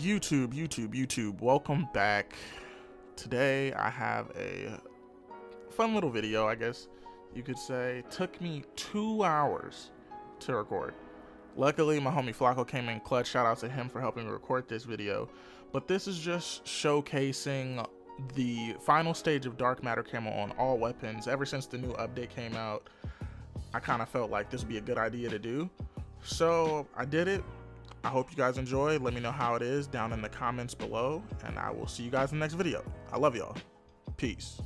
YouTube, YouTube, YouTube, welcome back. Today I have a fun little video, I guess you could say. Took me two hours to record. Luckily, my homie Flacco came in clutch. Shout out to him for helping record this video. But this is just showcasing the final stage of Dark Matter camo on all weapons. Ever since the new update came out, I kind of felt like this would be a good idea to do. So I did it. I hope you guys enjoy. Let me know how it is down in the comments below, and I will see you guys in the next video. I love y'all. Peace.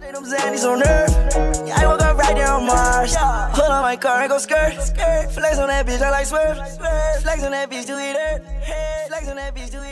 Them Zannies on earth. Yeah, I woke up right there on Mars. Pull on my car and go skirt. Flex on that bitch, I like swerve. Flex on that bitch, do it hurt. Flex on that bitch, do it.